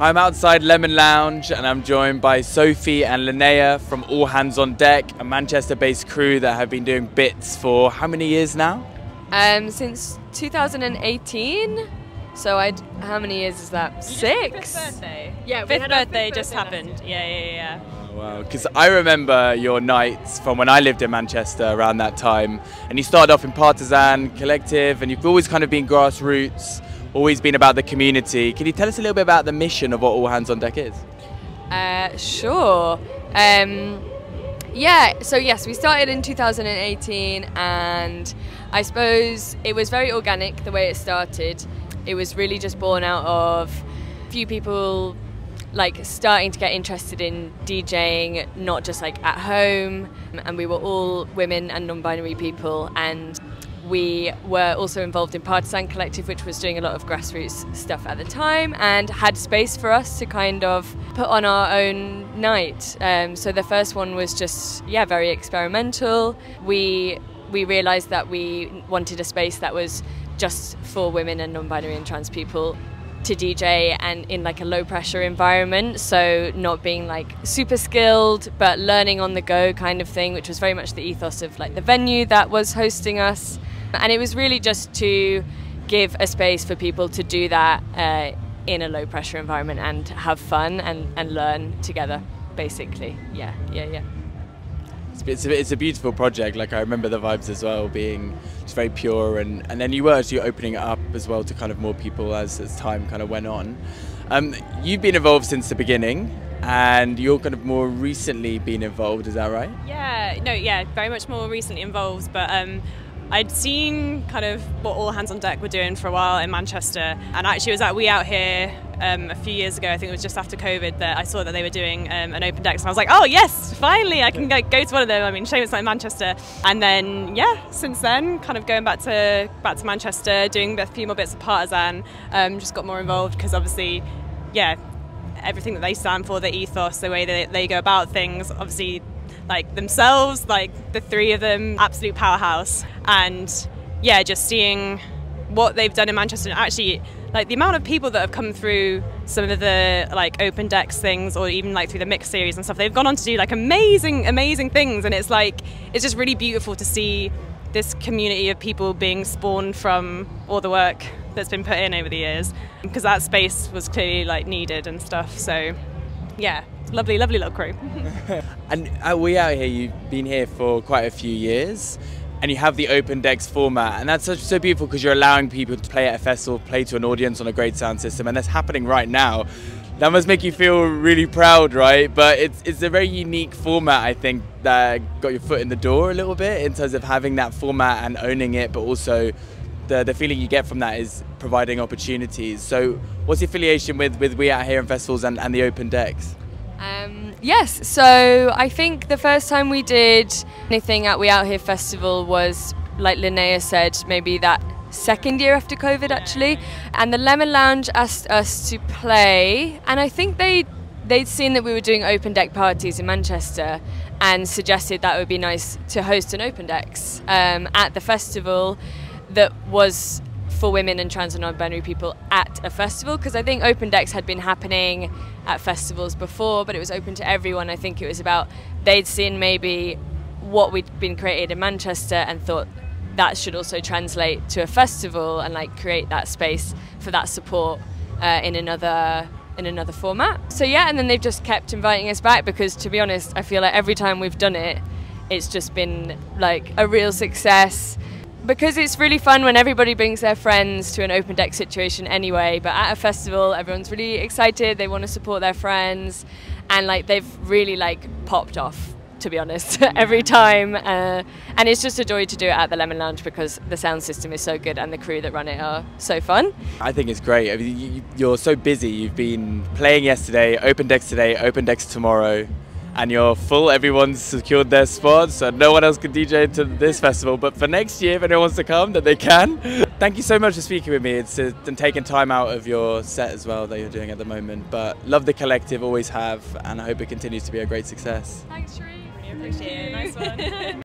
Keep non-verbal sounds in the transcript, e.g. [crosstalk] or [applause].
I'm outside Lemon Lounge and I'm joined by Sophie and Linnea from All Hands on Deck, a Manchester based crew that have been doing bits for how many years now? Um, since 2018. So I, how many years is that? Six. Fifth birthday. Yeah, fifth had our birthday fifth just birthday happened. Yeah, yeah, yeah. Oh, wow, because I remember your nights from when I lived in Manchester around that time, and you started off in Partisan Collective, and you've always kind of been grassroots, always been about the community. Can you tell us a little bit about the mission of what All Hands on Deck is? Uh, sure. Um, yeah, so yes, we started in 2018, and I suppose it was very organic the way it started. It was really just born out of a few people like starting to get interested in DJing, not just like at home, and we were all women and non-binary people, and we were also involved in Partisan Collective, which was doing a lot of grassroots stuff at the time and had space for us to kind of put on our own night. Um, so the first one was just, yeah, very experimental. We we realised that we wanted a space that was just for women and non-binary and trans people to DJ and in like a low pressure environment. So not being like super skilled, but learning on the go kind of thing, which was very much the ethos of like the venue that was hosting us. And it was really just to give a space for people to do that uh, in a low pressure environment and have fun and, and learn together, basically. Yeah, yeah, yeah. It's, it's, a, it's a beautiful project. Like I remember the vibes as well, being just very pure, and, and then you were actually opening it up as well to kind of more people as, as time kind of went on. Um, you've been involved since the beginning, and you're kind of more recently been involved. Is that right? Yeah, no, yeah, very much more recently involved, but um, I'd seen kind of what All Hands on Deck were doing for a while in Manchester, and actually it was at We Out Here um, a few years ago. I think it was just after COVID that I saw that they were doing um, an open deck, and I was like, oh yes, finally, I can go, go to one of them. I mean, shame it's not in Manchester. And then yeah, since then, kind of going back to back to Manchester, doing a few more bits of Partisan, um, just got more involved because obviously, yeah, everything that they stand for, the ethos, the way that they go about things, obviously like themselves, like the three of them, absolute powerhouse. And yeah, just seeing what they've done in Manchester and actually like the amount of people that have come through some of the like open decks things or even like through the mix series and stuff they've gone on to do like amazing amazing things. And it's like it's just really beautiful to see this community of people being spawned from all the work that's been put in over the years. Because that space was clearly like needed and stuff. So yeah lovely, lovely little crew. [laughs] and uh, we out here, you've been here for quite a few years, and you have the open decks format, and that's so, so beautiful because you're allowing people to play at a festival, play to an audience on a great sound system, and that's happening right now. That must make you feel really proud, right? But it's it's a very unique format, I think, that got your foot in the door a little bit in terms of having that format and owning it, but also the, the feeling you get from that is providing opportunities. So, what's the affiliation with, with We Out Here and festivals and, and the open decks? Um, yes, so I think the first time we did anything at We Out Here Festival was, like Linnea said, maybe that second year after COVID actually. And the Lemon Lounge asked us to play, and I think they they'd seen that we were doing open deck parties in Manchester and suggested that it would be nice to host an open decks um, at the festival that was for women and trans and non-binary people at a festival because I think open decks had been happening at festivals before but it was open to everyone. I think it was about they'd seen maybe what we'd been created in Manchester and thought that should also translate to a festival and like create that space for that support uh, in another in another format. So yeah and then they've just kept inviting us back because to be honest I feel like every time we've done it it's just been like a real success because it's really fun when everybody brings their friends to an open deck situation anyway but at a festival everyone's really excited they want to support their friends and like they've really like popped off to be honest [laughs] every time uh, and it's just a joy to do it at the lemon lounge because the sound system is so good and the crew that run it are so fun. I think it's great. I mean, you're so busy. You've been playing yesterday open decks today open decks tomorrow and you're full. Everyone's secured their spots, so no one else can DJ to this festival. But for next year, if anyone wants to come, that they can. [laughs] Thank you so much for speaking with me. It's uh, and taking time out of your set as well that you're doing at the moment. But love the collective, always have, and I hope it continues to be a great success. Thanks, Sheree. Really appreciate it. Nice one. [laughs]